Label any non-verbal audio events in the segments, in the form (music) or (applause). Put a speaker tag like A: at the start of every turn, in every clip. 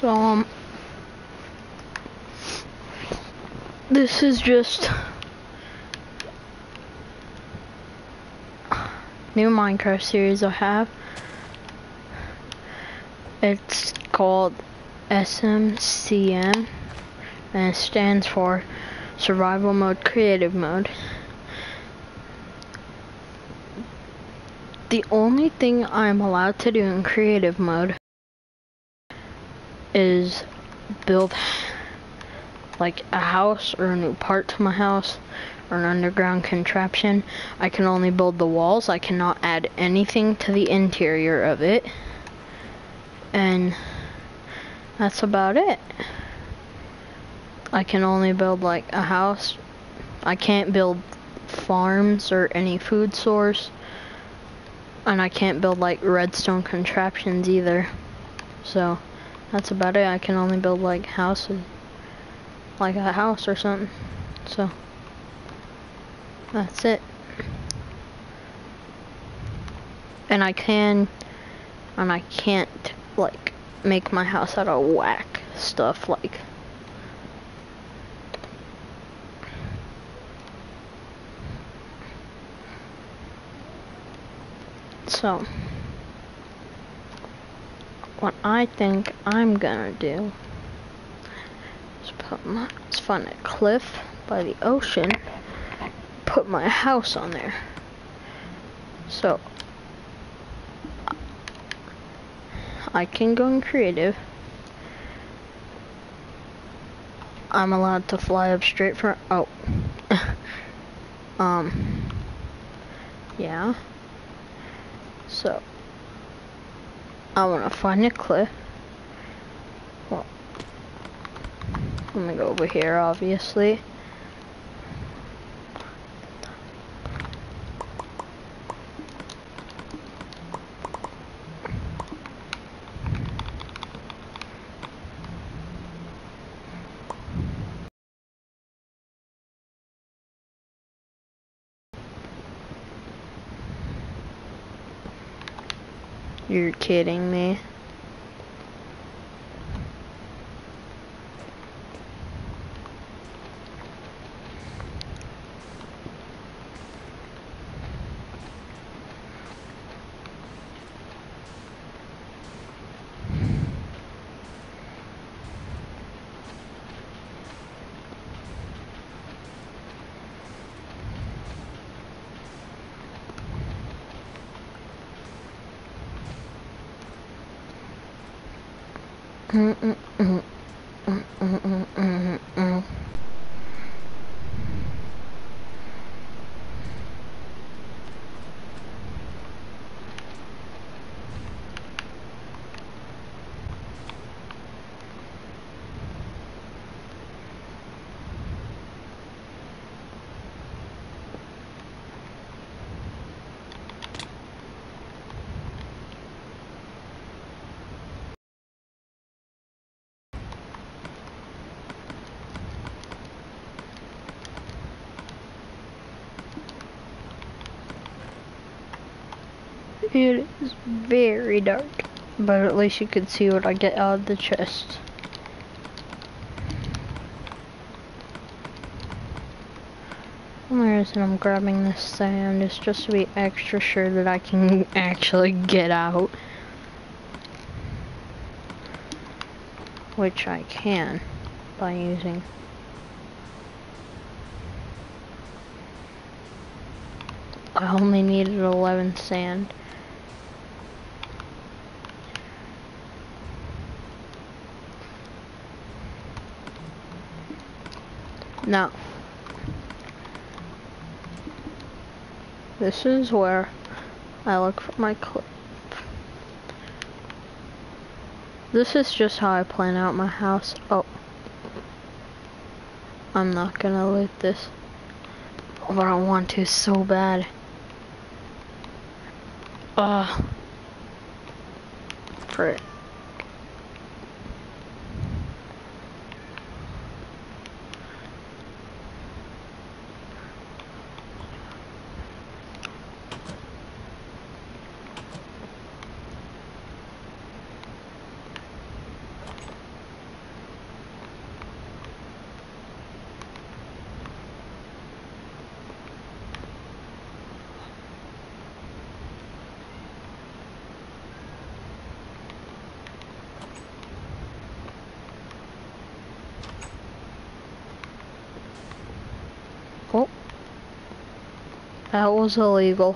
A: So, um, this is just new Minecraft series I have. It's called SMCM and it stands for Survival Mode Creative Mode. The only thing I'm allowed to do in creative mode is build like a house or a new part to my house or an underground contraption. I can only build the walls. I cannot add anything to the interior of it. And that's about it. I can only build like a house. I can't build farms or any food source. And I can't build like redstone contraptions either. So that's about it. I can only build like houses. Like a house or something. So that's it. And I can and I can't like make my house out of whack stuff like So, what I think I'm gonna do is put my, let's find a cliff by the ocean, put my house on there. So, I can go in creative. I'm allowed to fly up straight for, oh, (laughs) um, yeah. So, I want to find a cliff. Well, I'm gonna go over here, obviously. You're kidding me. It is very dark, but at least you can see what I get out of the chest. The reason I'm grabbing this sand is just to be extra sure that I can actually get out. Which I can by using I only needed 11 sand. Now, this is where I look for my clip. This is just how I plan out my house. Oh. I'm not gonna loot this. But I want to so bad. Ugh. Frick. That was illegal.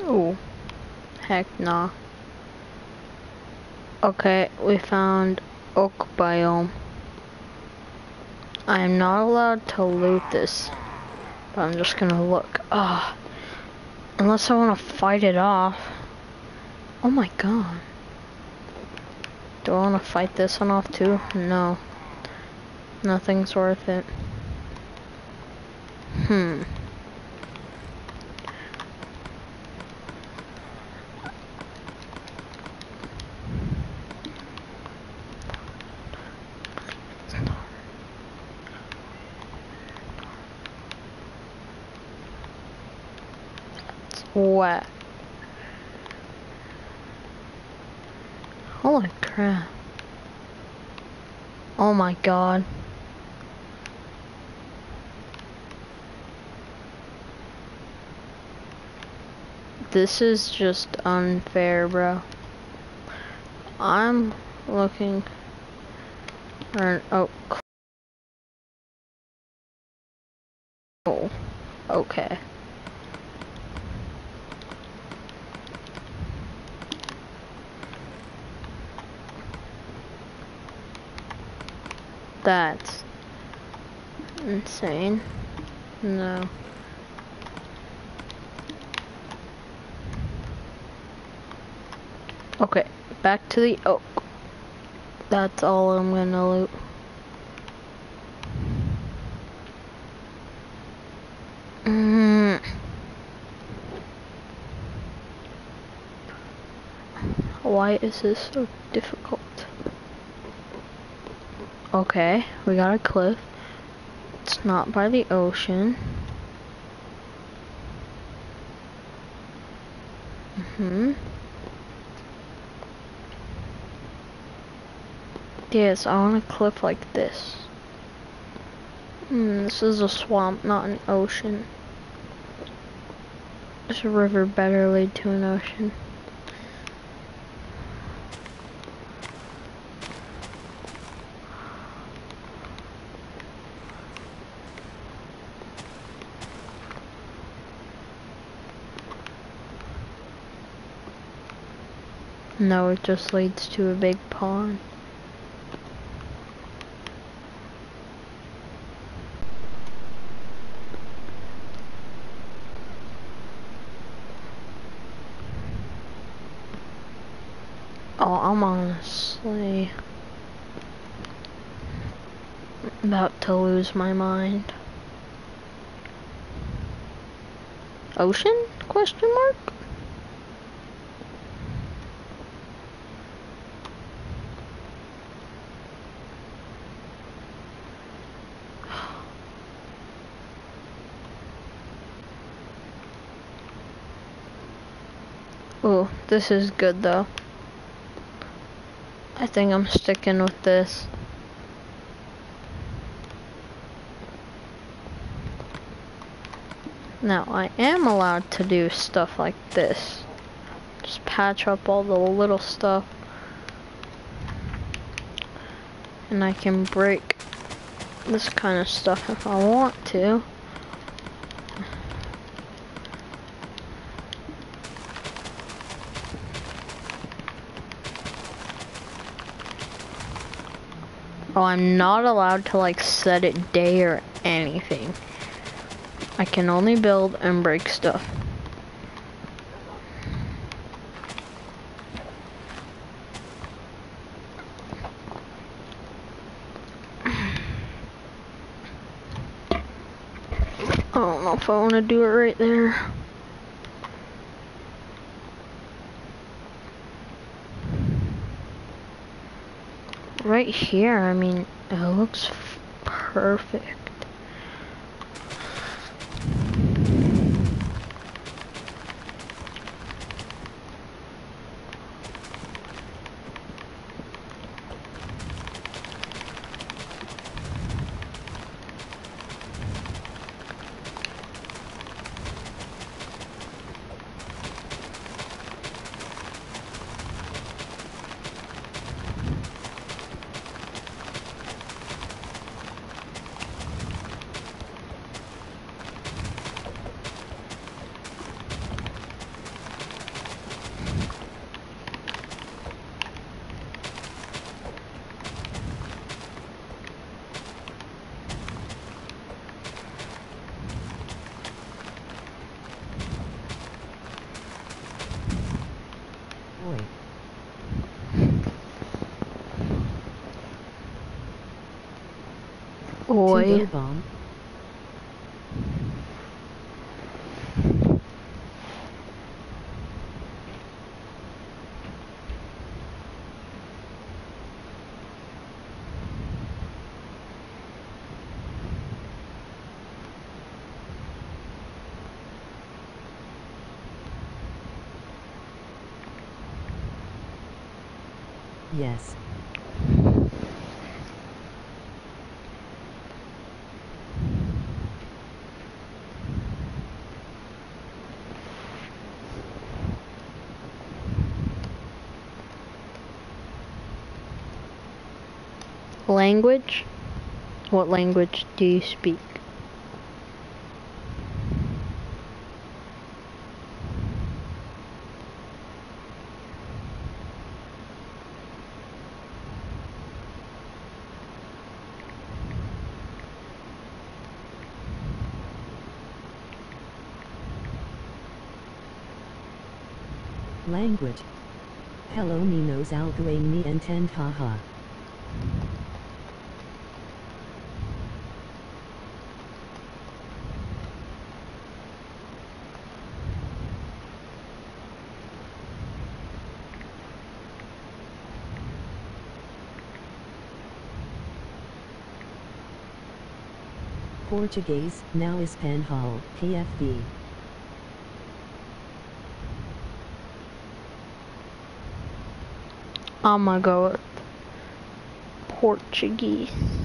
A: Oh, heck nah. Okay, we found oak biome. I am not allowed to loot this, but I'm just gonna look. Ah, unless I want to fight it off. Oh my god. Do I want to fight this one off too? No. Nothing's worth it. Hmm. My god. This is just unfair, bro. I'm looking for an oh. Oh, okay. That's insane. No. Okay, back to the oak. That's all I'm gonna loot. Mm. Why is this so difficult? Okay, we got a cliff. It's not by the ocean. Mm hmm Yes, I want a cliff like this. Hmm, this is a swamp, not an ocean. This river better lead to an ocean. No, it just leads to a big pond. Oh, I'm honestly about to lose my mind. Ocean? Question mark? Oh, this is good though. I think I'm sticking with this. Now, I am allowed to do stuff like this. Just patch up all the little stuff. And I can break this kind of stuff if I want to. Oh, I'm not allowed to like set it day or anything. I can only build and break stuff. (sighs) I don't know if I want to do it right there. Right here, I mean, it looks perfect.
B: 可以。
A: Language? What language do you speak?
B: Language. Hello Minos Alguaini and Haha. Portuguese, now is Penhall, PFV.
A: I'ma go with Portuguese.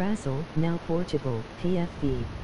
B: Brazil, now Portugal, PFV.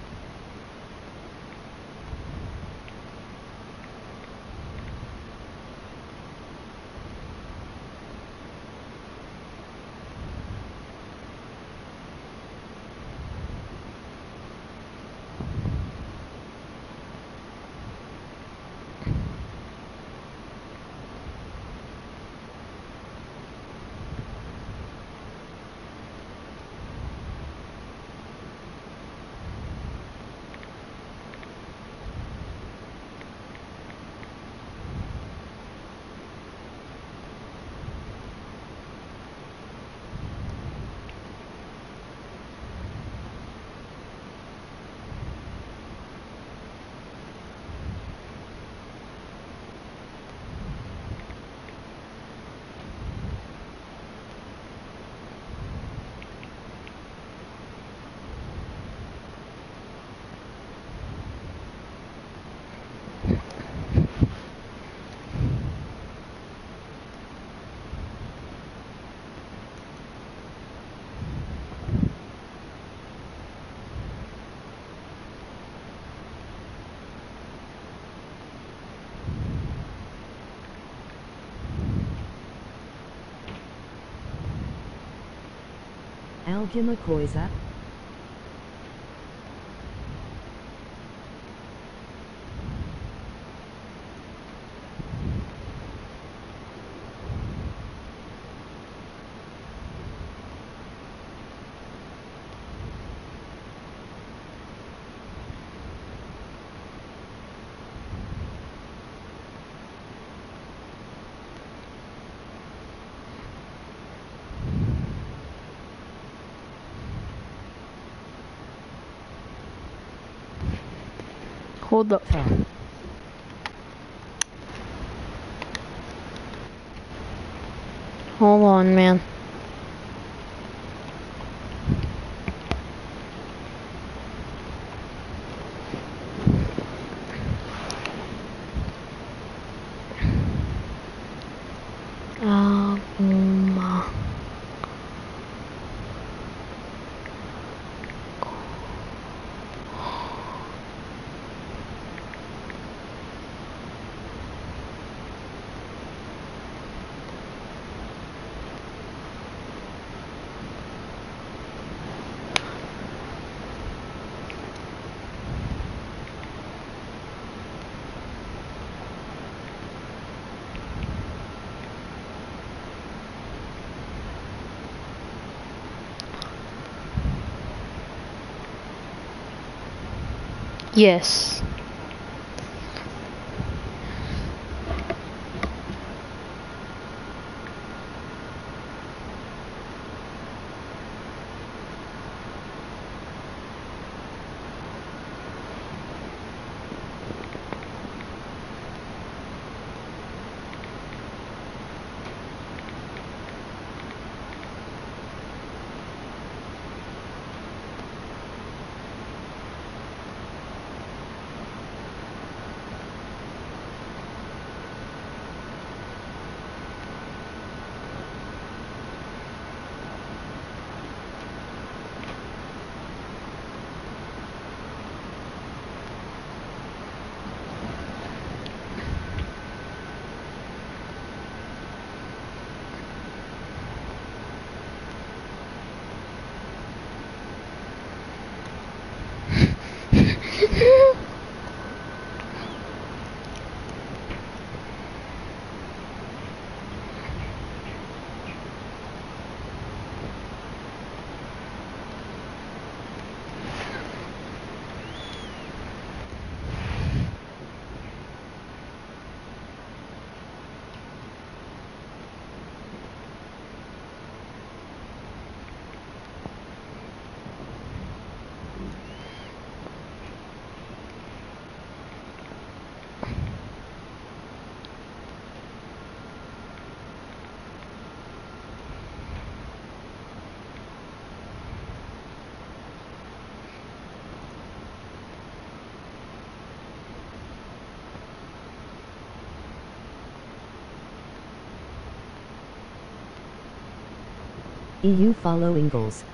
B: Alguma coisa?
A: Hold up.
B: Phone. Oh.
A: Hold on, man. Alguma Yes.
B: EU follow Ingalls.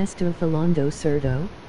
B: Esther Falando Cerdo?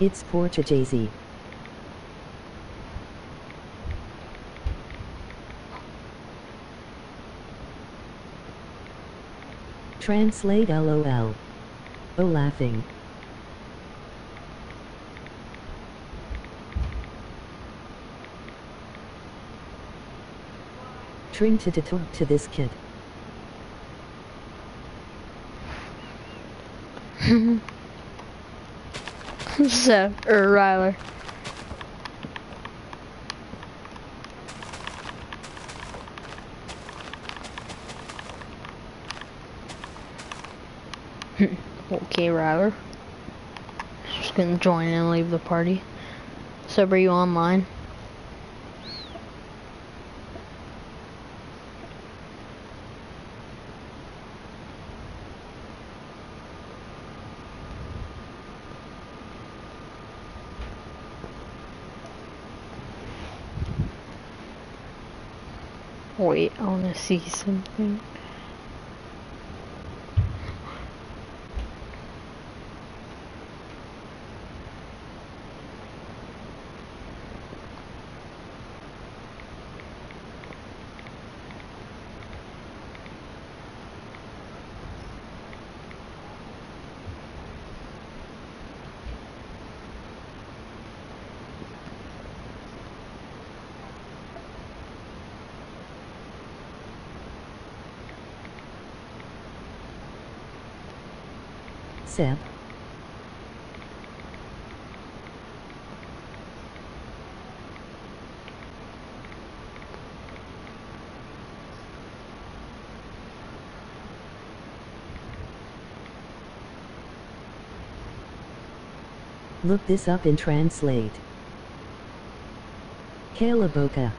B: It's Portuguese. Translate LOL. Oh laughing. Tring to talk to this kid. (laughs)
A: so, or Ryler. (laughs) okay, Ryler. Just gonna join and leave the party. Sub, are you online? Wait, I wanna see something.
B: Seb. Look this up and translate. Kalaboka.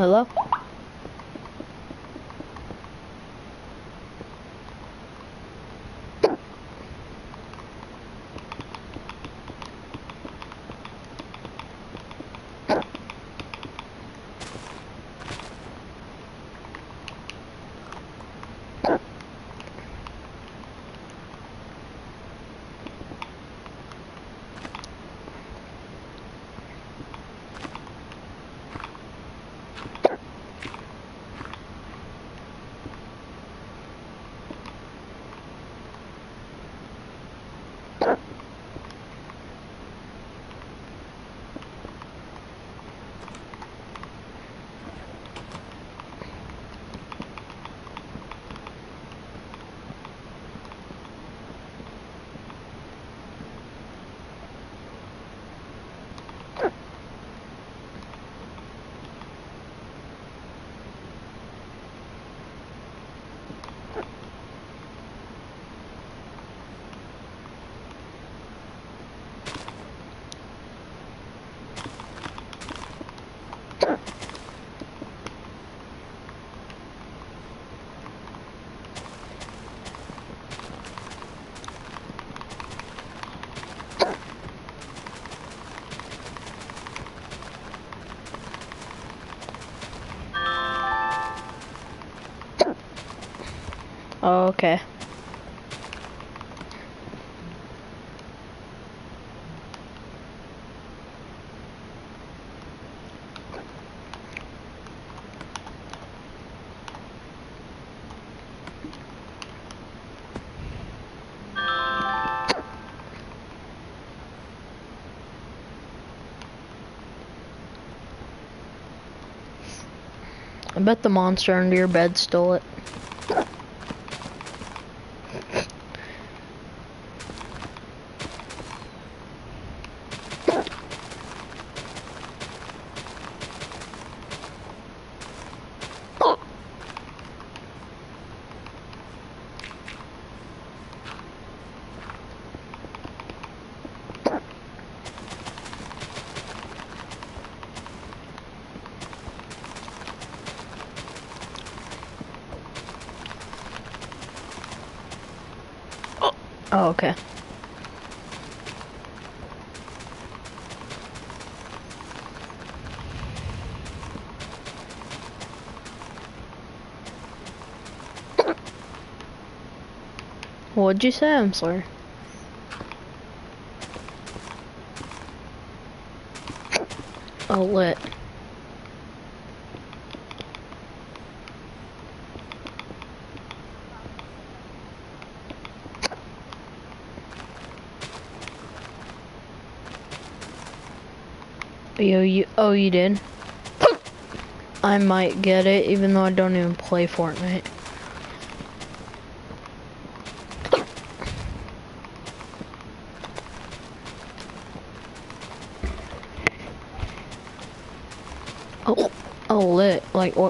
A: Hello? Oh, okay. I bet the monster under your bed stole it. Oh, okay. What'd you say? I'm sorry. Oh, lit. Oh, yo, you, oh, you did? I might get it, even though I don't even play Fortnite. Oh, oh, lit. Like, what kind? Oh, lit. Bro, I really want World Edit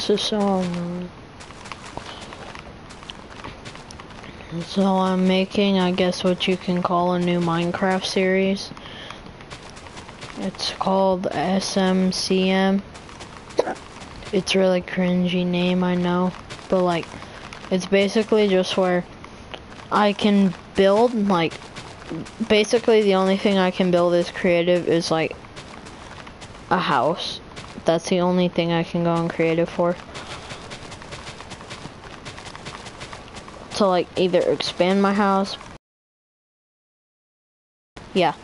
A: This is so. So I'm making, I guess, what you can call a new Minecraft series. It's called SMCM. It's really cringy name, I know, but like, it's basically just where I can build like, basically the only thing I can build is creative is like a house. That's the only thing I can go on creative for. To like either expand my house. Yeah.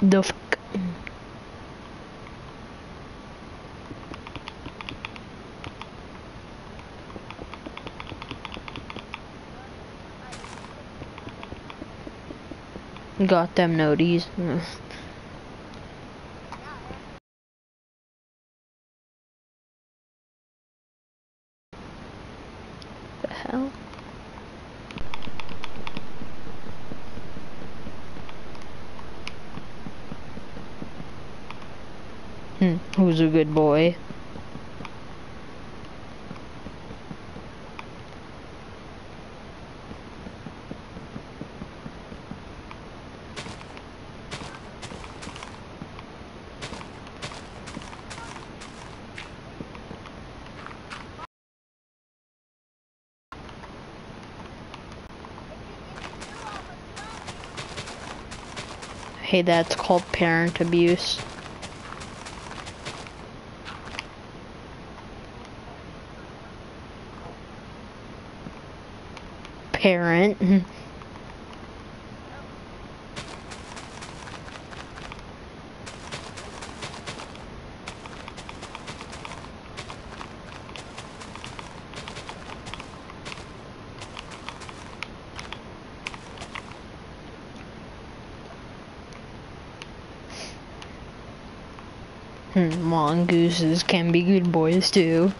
A: The Got them noties. the hell? Hmm, who's a good boy? Hey, that's called parent abuse. Parent. (laughs) Hmm, mongooses can be good boys too.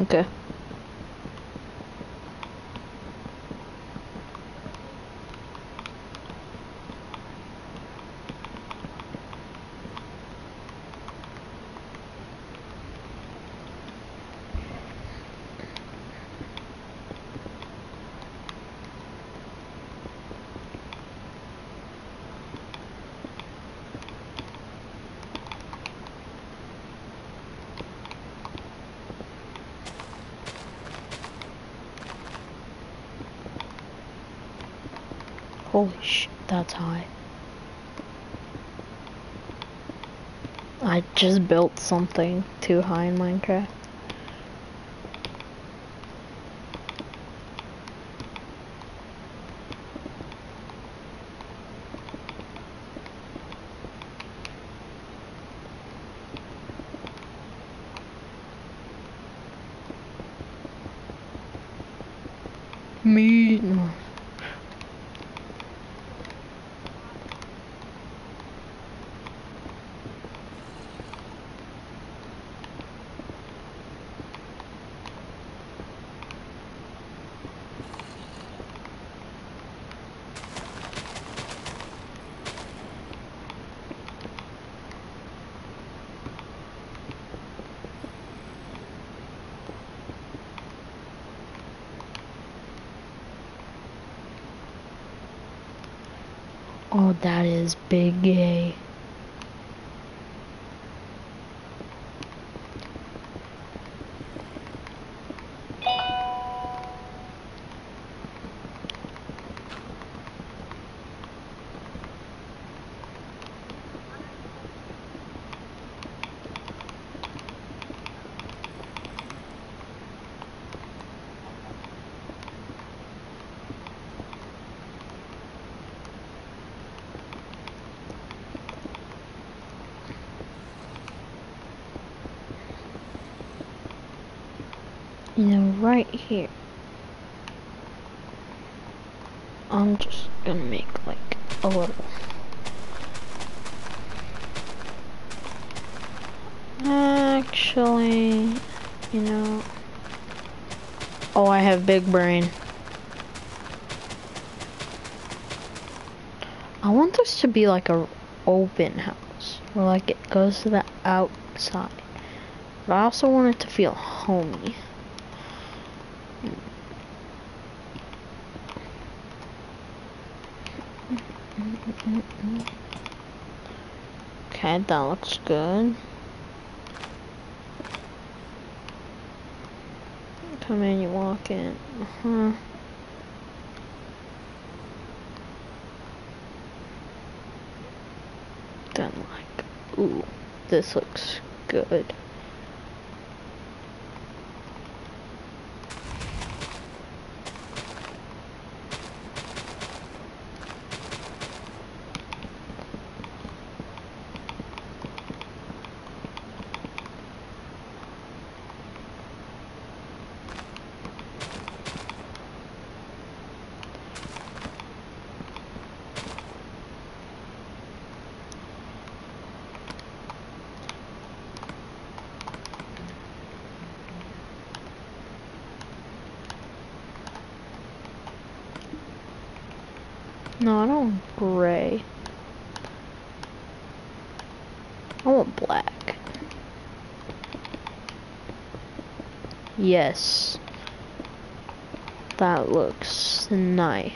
A: Okay. That's high. I just built something too high in Minecraft. Me. no. Oh, that is big gay. You know, right here. I'm just gonna make like a little. Actually, you know. Oh, I have big brain. I want this to be like a open house, where like it goes to the outside. But I also want it to feel homey. That looks good. Come in, you walk in. Uh huh. Then like, ooh, this looks good. No, I don't want gray. I want black. Yes. That looks nice.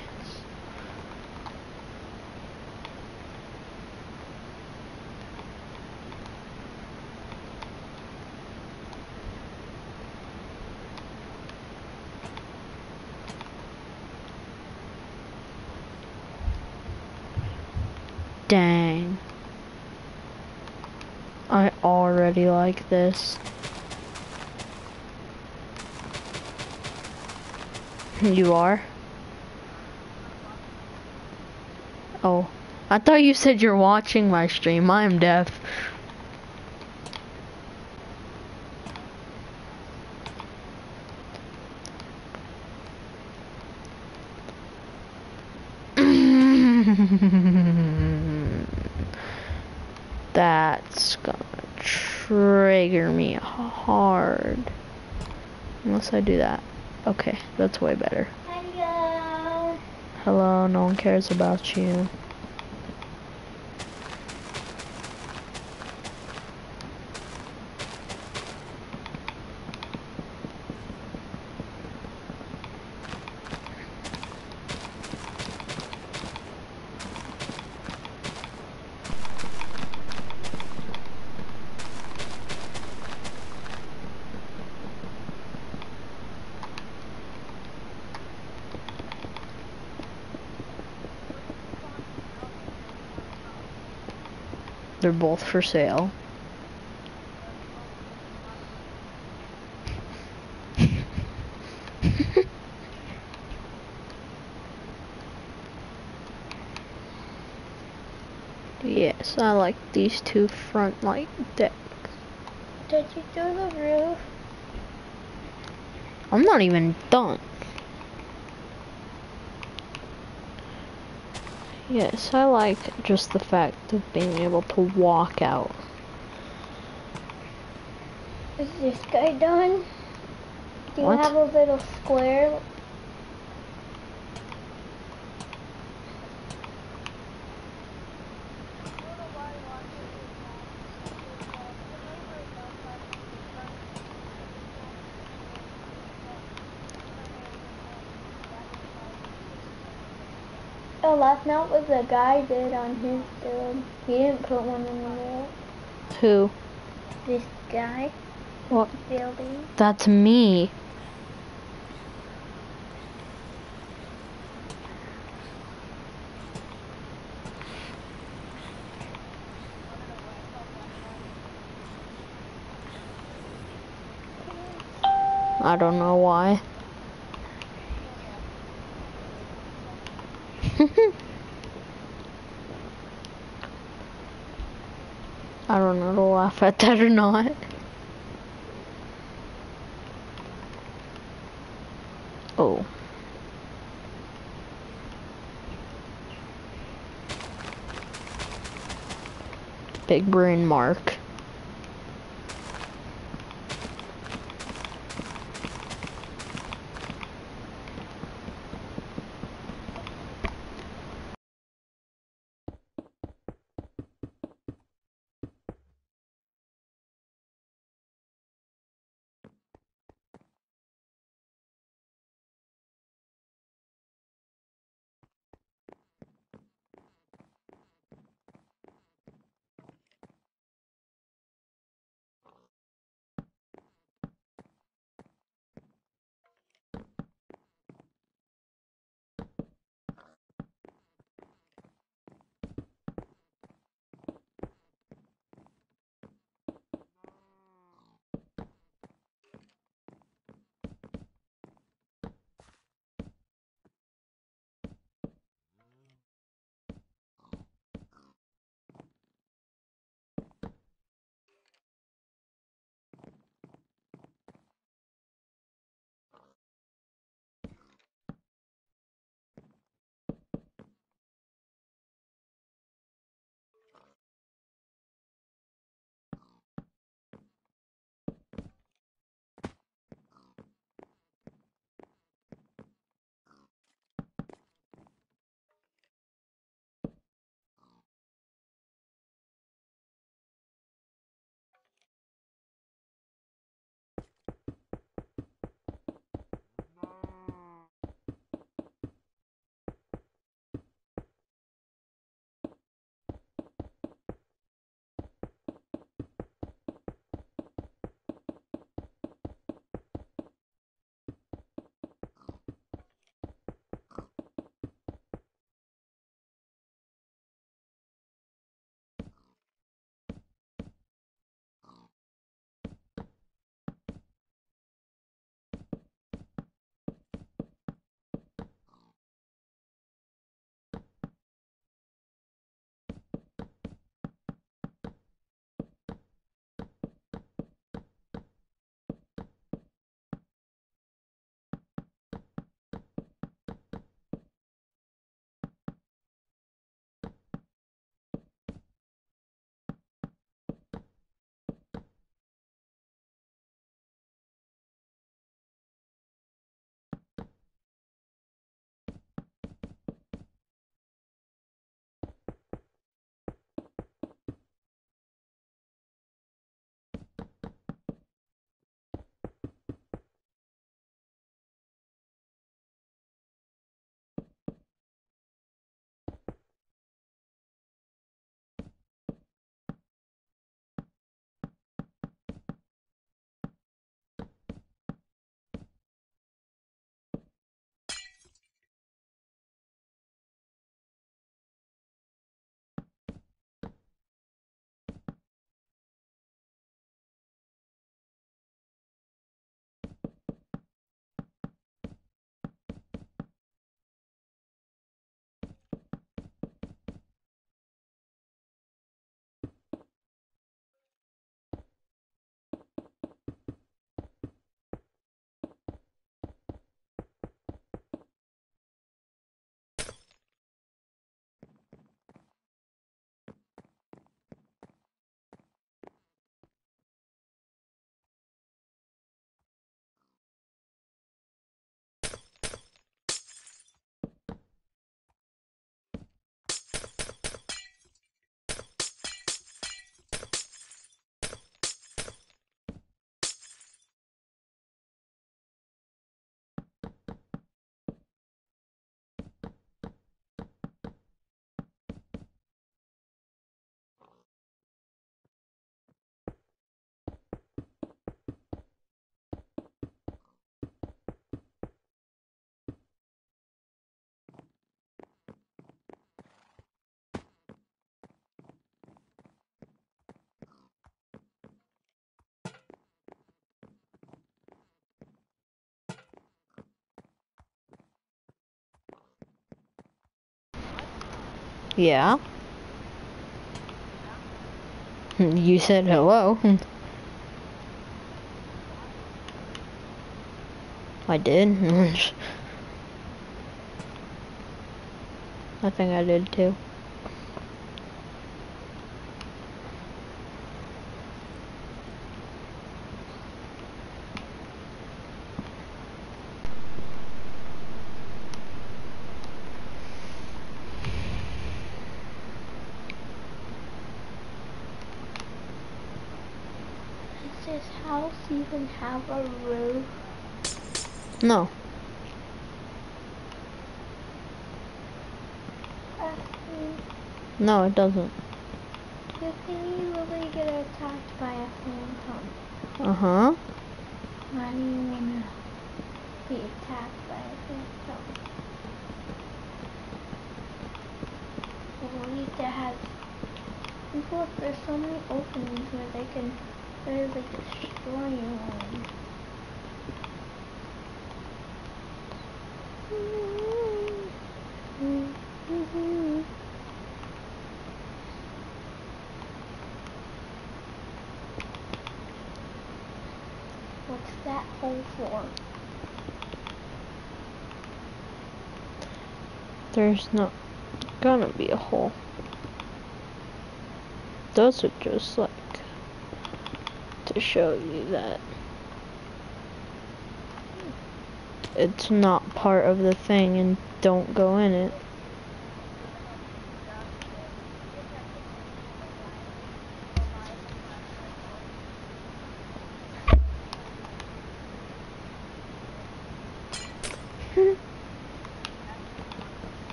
A: Dang. I already like this. (laughs) You are? Oh. I thought you said you're watching my stream. I'm deaf. That's gonna trigger me hard. Unless I do that. Okay, that's way better.
C: Hello.
A: Hello, no one cares about you. They're both for sale. (laughs) yes, I like these two front light decks.
C: Did you do the roof?
A: I'm not even done. Yes, I like just the fact of being able to walk out.
C: Is this guy done? Do you
A: What?
C: have a little square? Night was the guy did on his build. He didn't put one in the middle.
A: Who?
C: This guy
A: What?
C: building.
A: That's me. I don't know why. (laughs) I don't know to laugh at that or not. Oh. Big brain Mark. Yeah. You said hello. I did. (laughs) I think I did too.
C: Even have a roof?
A: No. No, it doesn't.
C: you you really get attacked by a phantom?
A: Uh-huh.
C: Why do you wanna be attacked by a phantom? We need to have people if there's so many openings where they can literally destroy you. What's that hole for?
A: There's not gonna be a hole. Those are just like to show you that it's not part of the thing and don't go in it.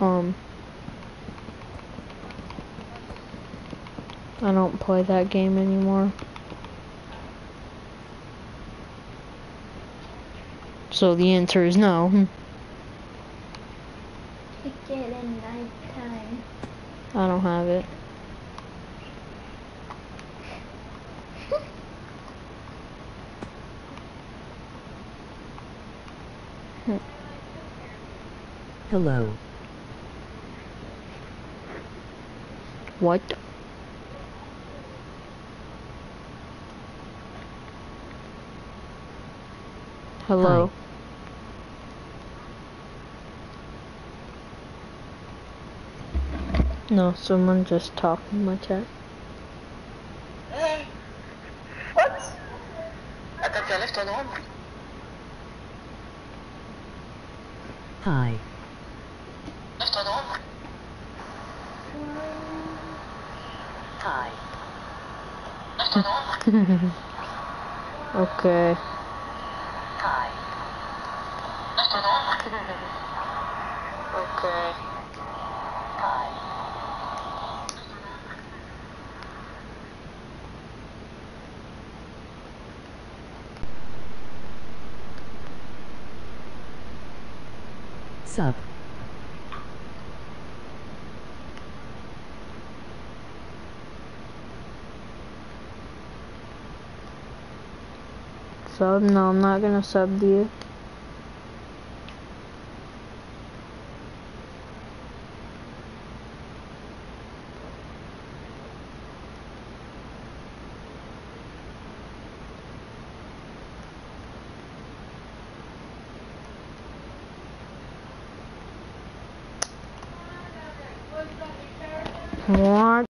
A: Um. I don't play that game anymore. So the answer is no. Hmm.
C: Take it in nighttime.
A: I don't have it.
B: Hello.
A: What? Hello. Hi. No, someone just talked in my chat.
D: What? I thought left.
B: Hi. (laughs)
A: Okay. Sub? No, I'm not gonna sub you. What?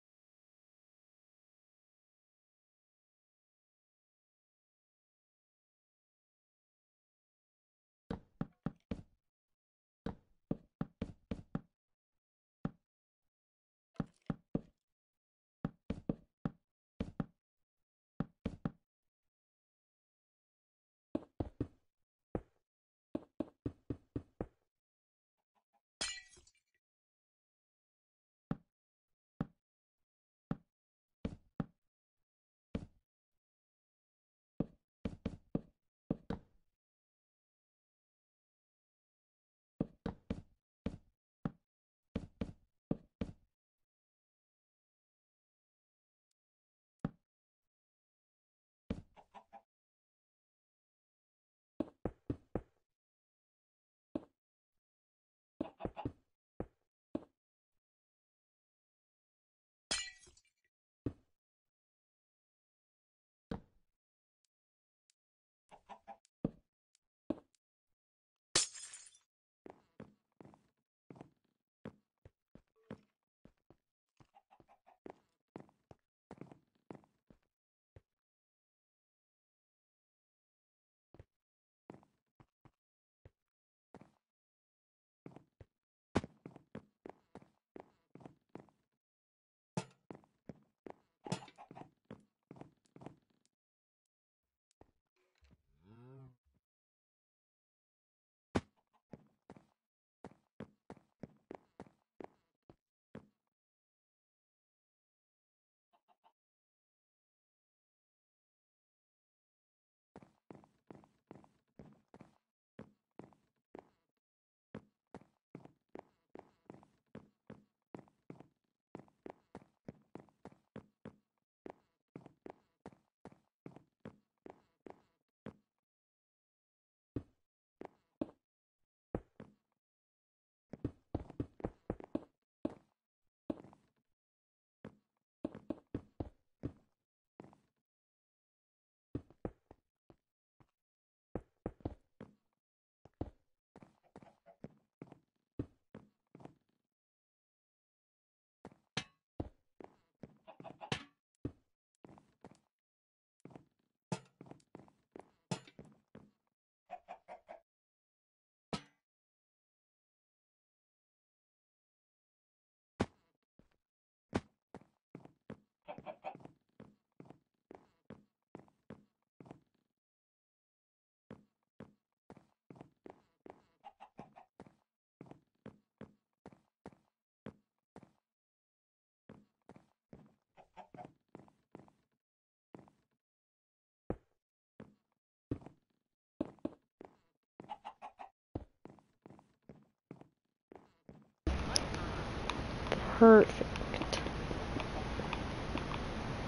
A: Perfect.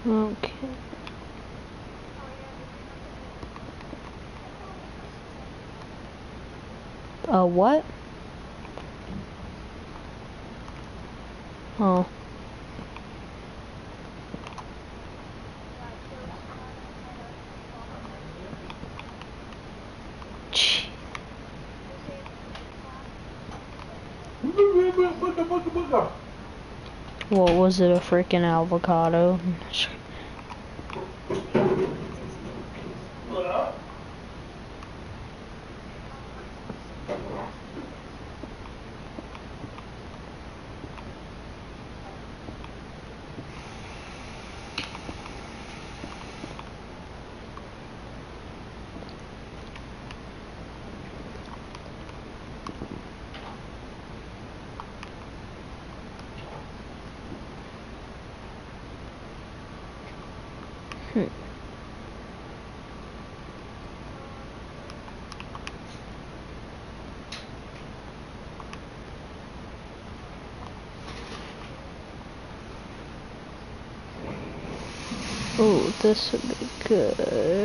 A: Okay. A what? Oh. Ch- What was it? A freaking avocado? Oh, this would be good.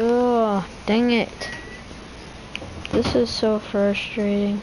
A: Oh, dang it. This is so frustrating.